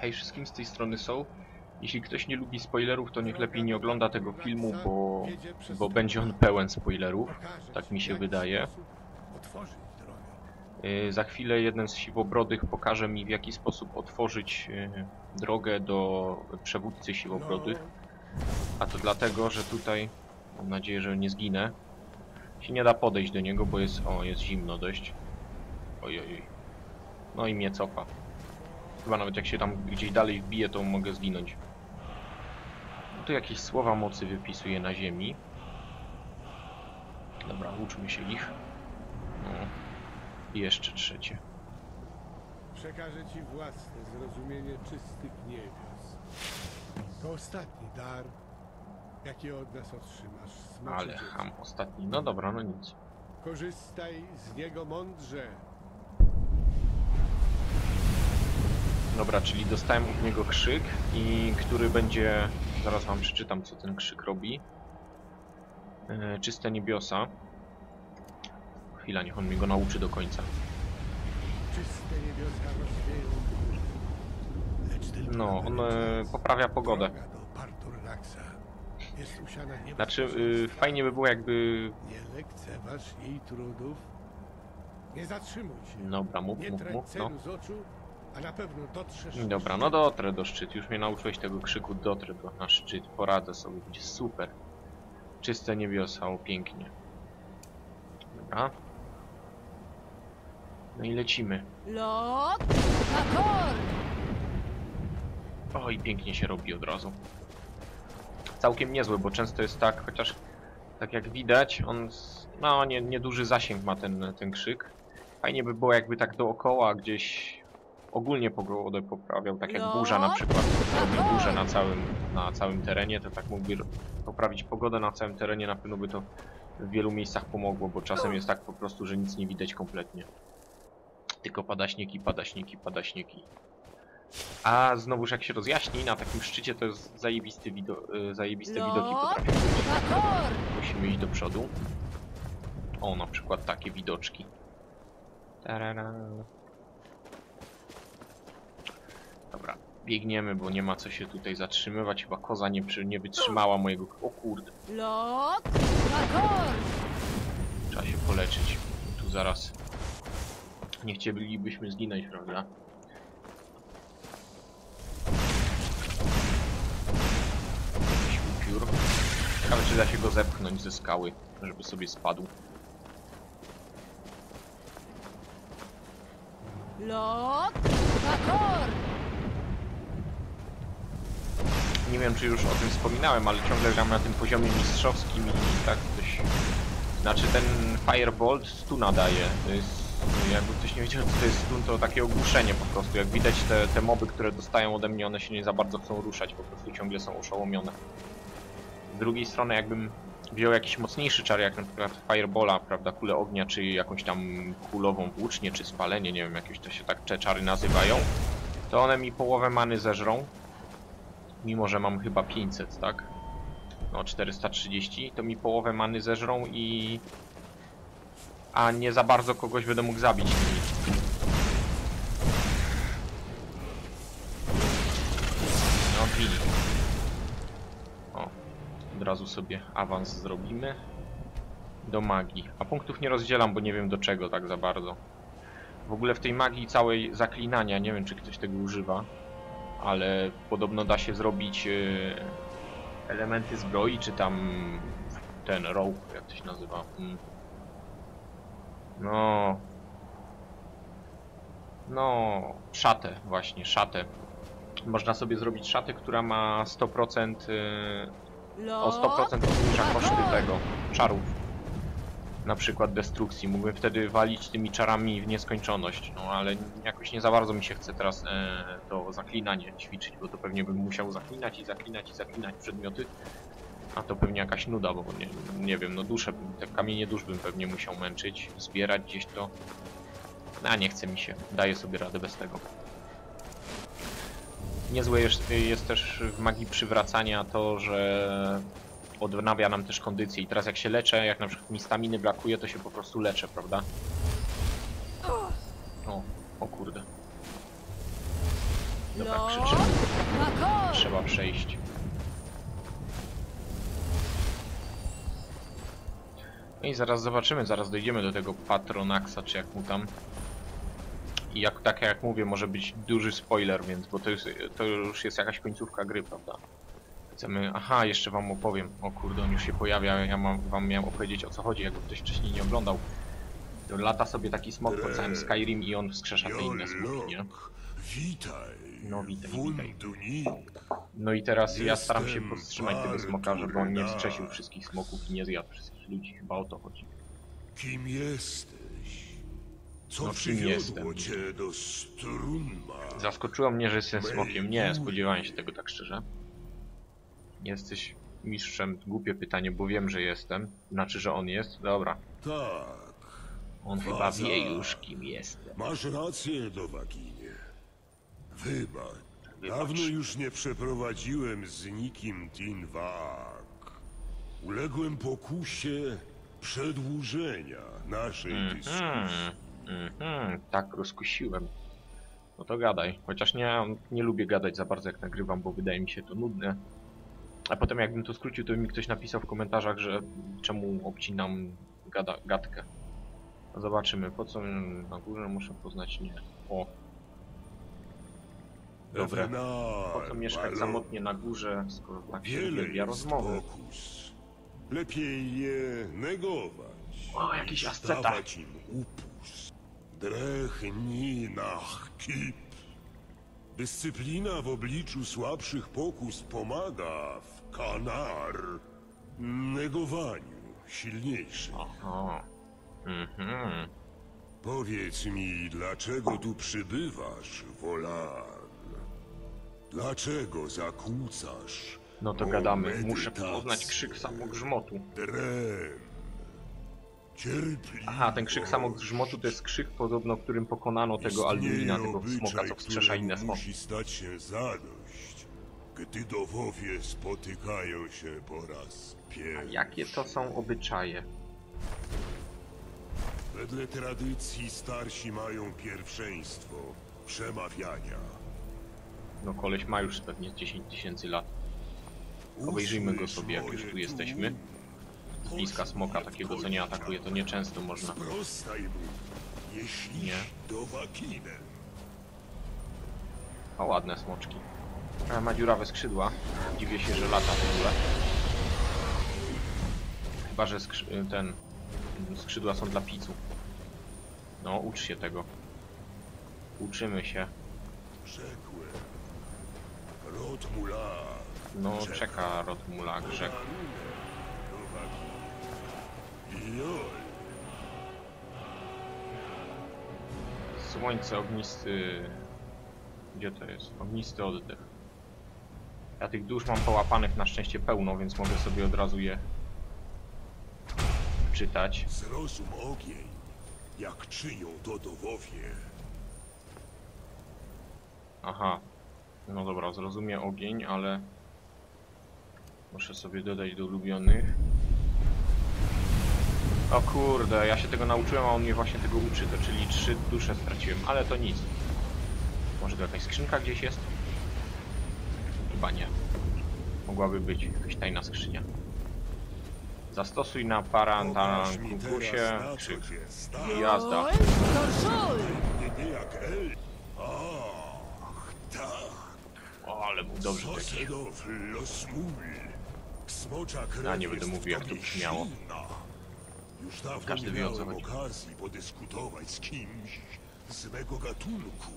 Hej wszystkim z tej strony są. Jeśli ktoś nie lubi spoilerów, to niech lepiej nie ogląda tego filmu, bo, bo będzie on pełen spoilerów. Tak mi się wydaje. Yy, za chwilę jeden z siwobrodych pokaże mi w jaki sposób otworzyć yy, drogę do przewódcy siwobrodych. A to dlatego, że tutaj, mam nadzieję, że nie zginę, się nie da podejść do niego, bo jest, o, jest zimno dość. Oj, oj, oj. No i mnie cofa. Chyba nawet jak się tam gdzieś dalej wbije, to mogę zginąć. Tu jakieś słowa mocy wypisuje na ziemi. Dobra, uczmy się ich. No. I jeszcze trzecie. Przekażę ci własne zrozumienie czystych niebios. To ostatni dar, jaki od nas otrzymasz. smoczy Ale dziecko. ham ostatni. No dobra, no nic. Korzystaj z niego mądrze. Dobra, czyli dostałem od niego krzyk i który będzie... Zaraz wam przeczytam, co ten krzyk robi. E, czyste niebiosa. Chwila, niech on mi go nauczy do końca. Czyste niebiosa rozwieją No, on e, poprawia pogodę. Znaczy, y, fajnie by było jakby... Nie lekceważ jej trudów. Nie zatrzymuj się. Dobra, mów, mów, mów, no. celu z oczu, a na pewno dotrzesz do Dobra, no dotrę do szczytu. Już mnie nauczyłeś tego krzyku, dotrę do, na szczyt. Poradzę sobie, będzie super. Czyste niebiosa, o pięknie. Dobra. No i lecimy. Lot na pięknie się robi od razu. Całkiem niezłe, bo często jest tak, chociaż tak jak widać, on no nie, nieduży zasięg ma ten, ten krzyk. Fajnie by było jakby tak dookoła gdzieś ogólnie pogodę poprawiał, tak jak burza na przykład robi burzę na całym, na całym terenie, to tak mógłby poprawić pogodę na całym terenie, na pewno by to w wielu miejscach pomogło, bo czasem jest tak po prostu, że nic nie widać kompletnie. Tylko pada śnieg i pada śnieg i pada śnieg i a znowuż jak się rozjaśni na takim szczycie, to jest zajebisty wido y, zajebiste widoki Lot potrafią! Musimy iść do przodu. O, na przykład takie widoczki. Tarara. Dobra, biegniemy, bo nie ma co się tutaj zatrzymywać. Chyba koza nie, przy, nie wytrzymała mojego... O kurde, Lot trzeba się poleczyć. Tu zaraz... Nie chcielibyśmy zginąć, prawda? Jakiś upiór. Ciekawe, czy da się go zepchnąć ze skały, żeby sobie spadł. Lot na kor! Nie wiem, czy już o tym wspominałem, ale ciągle gram na tym poziomie mistrzowskim i tak coś... Znaczy ten Firebolt stuna daje. To jest... Jakby ktoś nie wiedział, co to jest stun, to takie ogłuszenie po prostu. Jak widać te, te moby, które dostają ode mnie, one się nie za bardzo chcą ruszać, po prostu ciągle są oszołomione. Z drugiej strony, jakbym wziął jakiś mocniejszy czar, jak na przykład Firebola, prawda, kulę ognia, czy jakąś tam kulową włócznię, czy spalenie, nie wiem, jakieś to się tak te czary nazywają, to one mi połowę many zeżrą, mimo że mam chyba 500, tak? No 430, to mi połowę many zeżrą i... A nie za bardzo kogoś będę mógł zabić. No bili. O, od razu sobie awans zrobimy. Do magii. A punktów nie rozdzielam, bo nie wiem do czego tak za bardzo. W ogóle w tej magii całej zaklinania, nie wiem czy ktoś tego używa ale podobno da się zrobić e, elementy zbroi, czy tam ten rope, jak to się nazywa. Mm. No. No, szatę, właśnie, szatę. Można sobie zrobić szatę, która ma 100%, e, o Lot 100% obniża koszty tego, czarów. Na przykład destrukcji. Mógłbym wtedy walić tymi czarami w nieskończoność. No ale jakoś nie za bardzo mi się chce teraz e, to zaklinanie ćwiczyć, bo to pewnie bym musiał zaklinać i zaklinać i zaklinać przedmioty. A to pewnie jakaś nuda, bo nie, nie wiem, no duszę, te kamienie dusz bym pewnie musiał męczyć, zbierać gdzieś to. A nie chce mi się, daję sobie radę bez tego. Niezłe jest, jest też w magii przywracania to, że odnawia nam też kondycję i teraz jak się leczę, jak na przykład mi staminy brakuje, to się po prostu leczę, prawda? O, o kurde. Dobra, krzyczymy. Hakor! Trzeba przejść. No i zaraz zobaczymy, zaraz dojdziemy do tego Patronaxa, czy jak mu tam. I jak, tak jak mówię, może być duży spoiler, więc, bo to, jest, to już jest jakaś końcówka gry, prawda? Chcemy, aha, jeszcze wam opowiem. O kurde, on już się pojawia, ja mam, wam miałem opowiedzieć o co chodzi, jakby ktoś wcześniej nie oglądał. To lata sobie taki smok po całym Skyrim i on wskrzesza te inne smoki, nie? Witaj. No, witaj, witaj. No i teraz ja staram się powstrzymać tego smoka, żeby on nie Nas. wszystkich smoków i nie zjadł wszystkich ludzi. Chyba o to chodzi. Kim jesteś? Co No, kim jestem? Zaskoczyło mnie, że jestem smokiem. Nie, spodziewałem się tego tak szczerze. Jesteś mistrzem. Głupie pytanie, bo wiem, że jestem. Znaczy, że on jest. Dobra. Tak. On chyba Faza. wie już, kim jestem. Masz rację, Dowakinie. Wybacz. Wybacz. Dawno już nie przeprowadziłem z nikim Tinwak. Uległem pokusie przedłużenia naszej dyskusji. Mhm, mhm, tak rozkusiłem. No to gadaj. Chociaż nie, nie lubię gadać za bardzo jak nagrywam, bo wydaje mi się to nudne. A potem jakbym to skrócił, to by mi ktoś napisał w komentarzach, że czemu obcinam gada, gadkę. No zobaczymy, po co na górze muszę poznać nie. O. Dobre. Po co mieszkać samotnie na górze, skoro tak się uwielbia rozmowy? pokus. Lepiej je negować. O, jakiś asceta. dawać im upust. Drechni nach kip. Dyscyplina w obliczu słabszych pokus pomaga w kanar negowaniu silniejszych. Aha. Mhm. Powiedz mi, dlaczego tu przybywasz, Wolan? Dlaczego zakłócasz? No to gadamy. Muszę poznać krzyk samogrzmotu. Drem. Cierpliwość. Aha, ten krzyk samogrzmotu to jest krzyk podobno, którym pokonano tego Aldurina, tego Istnieje smoka, co obyczaj, wskrzesza inne smoki. musi stać się zadość, gdy dowowie spotykają się po raz pierwszy. Jakie to są obyczaje? Wedle tradycji starsi mają pierwszeństwo przemawiania. No koleś ma już pewnie 10 tysięcy lat. Obejrzyjmy go sobie, jak już tu jesteśmy. Z bliska smoka, takiego co nie atakuje, to nieczęsto można. Nie. dowakinem. O, ładne smoczki. A, ma dziurawe skrzydła. Dziwię się, że lata w ogóle. Chyba, że skrzy- ten... skrzydła są dla picu. No, ucz się tego. Uczymy się. No, czeka Rotmula. Joj. Słońce, ognisty... Gdzie to jest? Ognisty oddech. Ja tych dusz mam połapanych na szczęście pełno, więc mogę sobie od razu je czytać. Zrozum ogień, jak czynią to dowowie. Aha. No dobra, zrozumie ogień, ale... Muszę sobie dodać do ulubionych. O kurde, ja się tego nauczyłem, a on mnie właśnie tego uczy, to czyli trzy dusze straciłem, ale to nic. Może to jakaś skrzynka gdzieś jest? Chyba nie. Mogłaby być jakaś tajna skrzynia. Zastosuj na co krzyk. Jazda. Tak. O, ale był dobrze taki. A, nie będę mówił, jak to brzmiało. silna. Już dawno Każdy nie wie, o co miałem chodzi. okazji podyskutować z kimś z mego gatunku.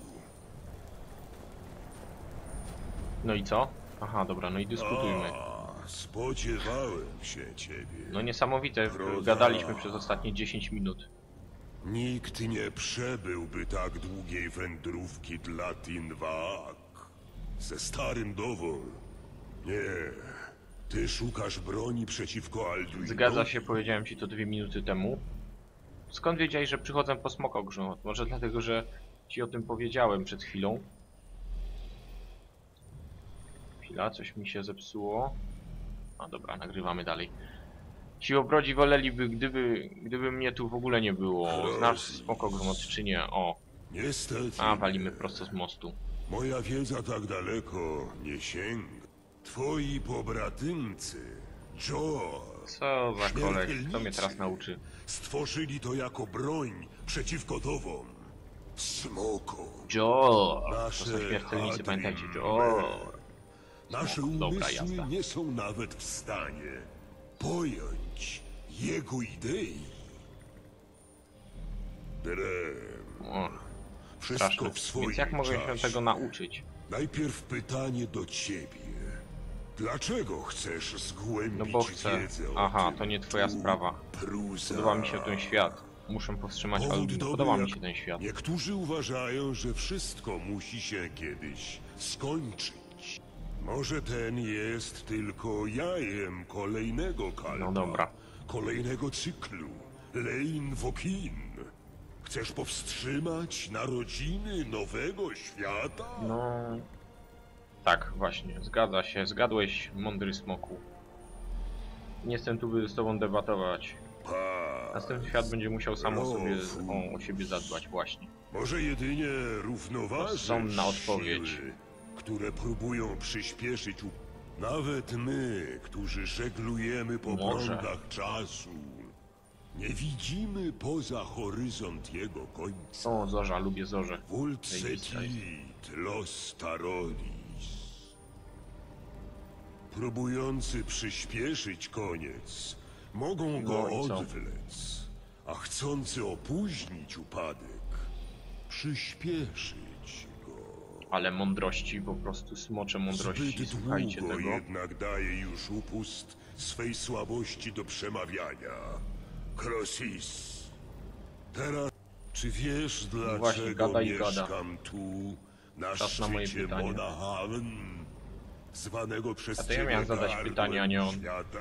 No i co? Aha, dobra, no i dyskutujmy. A, spodziewałem się ciebie. No niesamowite, gadaliśmy przez ostatnie 10 minut. Nikt nie przebyłby tak długiej wędrówki dla Tinwak. Ze starym dowol. Nie. Ty szukasz broni przeciwko Alduinowi? Zgadza się, powiedziałem ci to dwie minuty temu. Skąd wiedziałeś, że przychodzę po smokogrzmot? Może dlatego, że ci o tym powiedziałem przed chwilą. Chwila, coś mi się zepsuło. A dobra, nagrywamy dalej. Ci obrodzi woleliby, gdyby, gdyby mnie tu w ogóle nie było. Znasz smokogrzmot czy nie? O, Niestety. a walimy prosto z mostu. Moja wiedza tak daleko nie sięga. Twoi pobratymcy, Joe, Co za koleś, kto mnie teraz nauczy? stworzyli to jako broń przeciwko dowom. Smokom. Joe! To Nasze są śmiertelnicy, pamiętajcie, Joe! Nasze umysły nie są nawet w stanie pojąć jego idei. Drem, wszystko straszne. w swoim Więc jak mogę się czasie. tego nauczyć? Najpierw pytanie do ciebie. Dlaczego chcesz zgłębić No bo chcę. wiedzę Aha, to nie twoja sprawa. Prusa? Podoba mi się ten świat. Muszę powstrzymać dobry, Podoba mi się ten świat. Niektórzy uważają, że wszystko musi się kiedyś skończyć. Może ten jest tylko jajem kolejnego kalpa. No dobra. Kolejnego cyklu. Lein Wokin. Chcesz powstrzymać narodziny nowego świata? No... Tak, właśnie. Zgadza się. Zgadłeś, mądry smoku. Nie jestem tu, by z tobą debatować. Następny świat będzie musiał samo sobie o, o siebie zadbać, właśnie. Może jedynie równoważysz Rozsądna odpowiedź. siły, które próbują przyspieszyć u... Nawet my, którzy żeglujemy po Może. prądach czasu, nie widzimy poza horyzont jego końca. O, zorza, lubię jest. Vulcetit los tarodis. Próbujący przyspieszyć koniec, mogą go No i co? odwlec, a chcący opóźnić upadek, przyspieszyć go. Ale mądrości, po prostu smocze mądrości, Zbyt słuchajcie długo tego. jednak daje już upust swej słabości do przemawiania. Krosis. Teraz, czy wiesz właśnie, dlaczego gada i gada. mieszkam tu, na Czas na moje szczycie pytanie. Monahaven, zwanego przez A to ja ciebie miałem zadać gardłem pytanie, a nie on. Świata?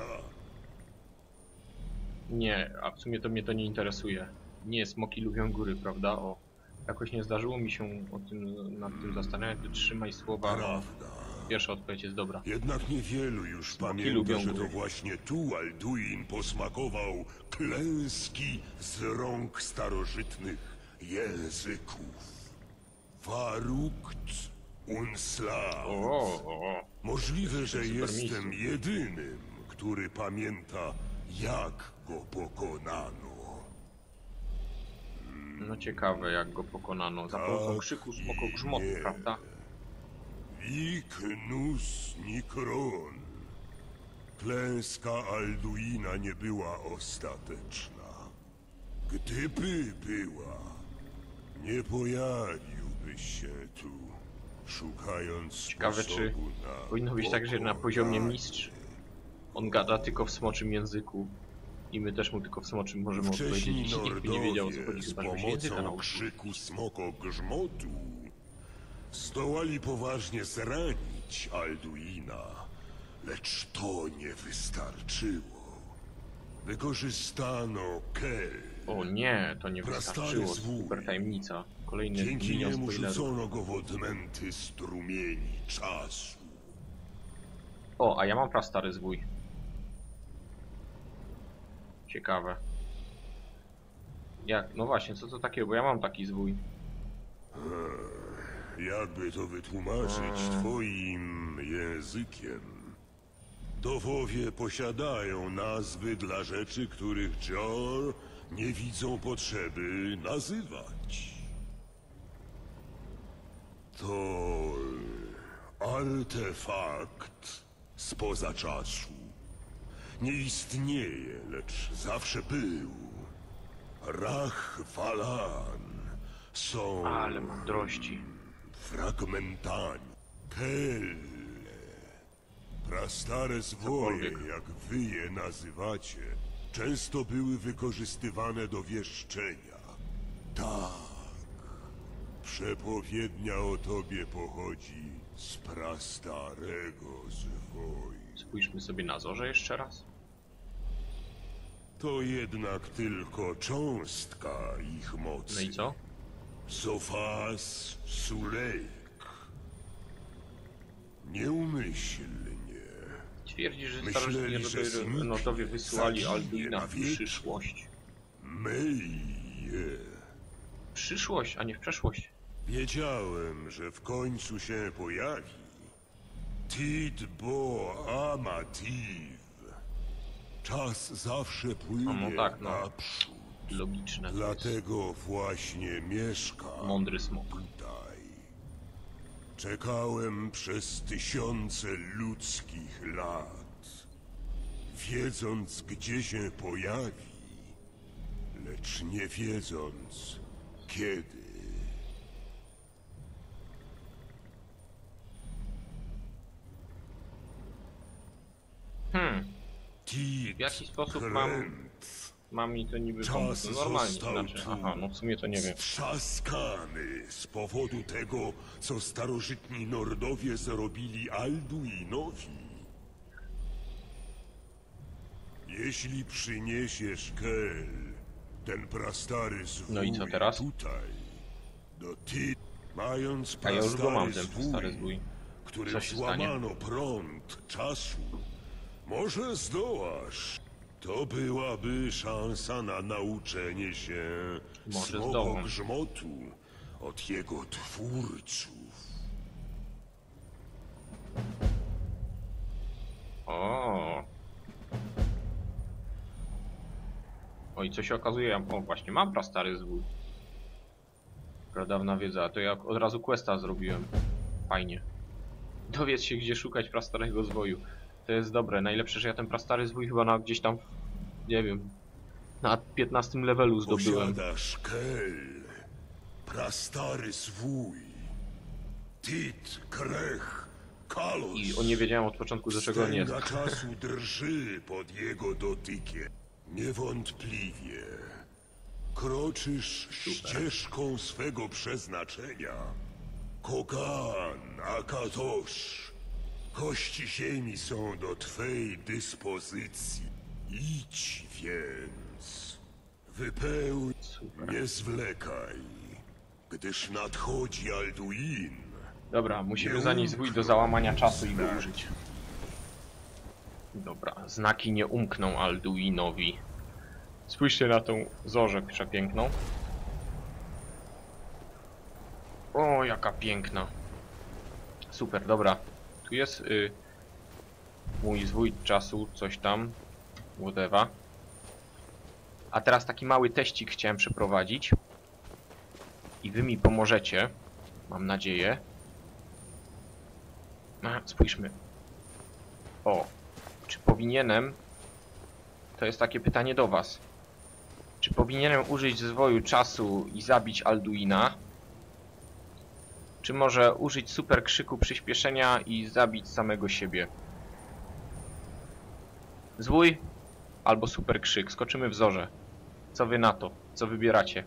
Nie, a w sumie to mnie to nie interesuje. Nie, smoki lubią góry, prawda? O, jakoś nie zdarzyło mi się o tym, nad tym zastanawiać, to trzymaj słowa. Prawda. Pierwsza odpowiedź jest dobra. Jednak niewielu już Smoki pamięta, lubią że to góry. właśnie tu Alduin posmakował klęski z rąk starożytnych języków. Farukt Unsla. O, o, Możliwe, że super jestem jedynym, który pamięta, jak go pokonano. No ciekawe jak go pokonano. Za pomocą Tak, krzyku smoko grzmotu, prawda? Iknus Nikron. Klęska Alduina nie była ostateczna. Gdyby była, nie pojawiłbyś się tu, szukając Ciekawe, czy Powinno być tak, że na poziomie mistrz on gada tylko w smoczym języku. I my też mu tylko w smoczym możemy odpowiedzieć, jeśli nikt nie wiedział co chodzi, z pomocą krzyku smoko grzmotu zdołali poważnie zranić Alduina, lecz to nie wystarczyło. Wykorzystano Kel. O nie, to nie wystarczyło. Super tajemnica. Kolejny Dzięki niemu spoilerów. rzucono go w odmęty strumieni czasu. O, a ja mam prastary zwój. Ciekawe. Jak? No właśnie, co to takiego? Bo ja mam taki zwój. Jakby to wytłumaczyć twoim językiem? Dowowie posiadają nazwy dla rzeczy, których Jor nie widzą potrzeby nazywać. To artefakt spoza czasu. Nie istnieje, lecz zawsze był. Rach Falan są Ale mądrości. fragmentami. Kelle. Prastare zwoje, jak wy je nazywacie, często były wykorzystywane do wieszczenia. Tak. Przepowiednia o tobie pochodzi z prastarego zwoju. Spójrzmy sobie na zorze jeszcze raz. To jednak tylko cząstka ich mocy. No i co? Sofas Sulejk. Nieumyślnie. Twierdzi, że starożytni Smith Nordowie wysłali Alduina na w przyszłość. Myje. Przyszłość, a nie w przeszłość. Wiedziałem, że w końcu się pojawi. Tid bo amativ. Czas zawsze płynie no tak, no. naprzód. Logiczne to jest. Dlatego właśnie mieszkam Mądry smok. tutaj. Czekałem przez tysiące ludzkich lat, wiedząc gdzie się pojawi, lecz nie wiedząc kiedy. Hmm, Tit w jaki sposób mam, mam mi to niby pomóc? No normalnie, znaczy, aha, no w sumie to nie wiem. Strzaskany z powodu tego, co starożytni Nordowie zrobili Alduinowi. Jeśli przyniesiesz Kel, ten prastary zwój No i co teraz? tutaj, do ty, mając A ja już go mam, prastary ten stary zwój. który Co się stanie? złamano prąd czasu, może zdołasz. To byłaby szansa na nauczenie się Może zdołam. grzmotu od jego twórców. O. O i co się okazuje, ja o, właśnie mam prastary zwój. Pradawna wiedza, to ja od razu questa zrobiłem. Fajnie. Dowiedz się gdzie szukać prastarego zwoju. To jest dobre, najlepsze, że ja ten prastary zwój chyba na gdzieś tam, nie wiem, na 15 levelu zdobyłem. Posiadasz Kel, prastary zwój, Tit, Krech, Kalos. I o nie wiedziałem od początku do czego on jest. Czasu drży pod jego dotykiem. Niewątpliwie. Kroczysz ścieżką swego przeznaczenia. Kogan, Akatosz. Kości ziemi są do twej dyspozycji. Idź więc. Super. nie zwlekaj. Gdyż nadchodzi Alduin. Dobra, musimy zanieść zwój do załamania czasu i go użyć. Dobra, znaki nie umkną Alduinowi. Spójrzcie na tą zorzę przepiękną. O, jaka piękna. Super, dobra. Tu jest y, mój zwój czasu, coś tam. Whatever. A teraz taki mały teścik chciałem przeprowadzić. I wy mi pomożecie. Mam nadzieję. A, spójrzmy. O, czy powinienem... To jest takie pytanie do was. Czy powinienem użyć zwoju czasu i zabić Alduina? Czy może użyć super krzyku przyspieszenia i zabić samego siebie? Zwój albo super krzyk. Skoczymy w zorze. Co wy na to? Co wybieracie?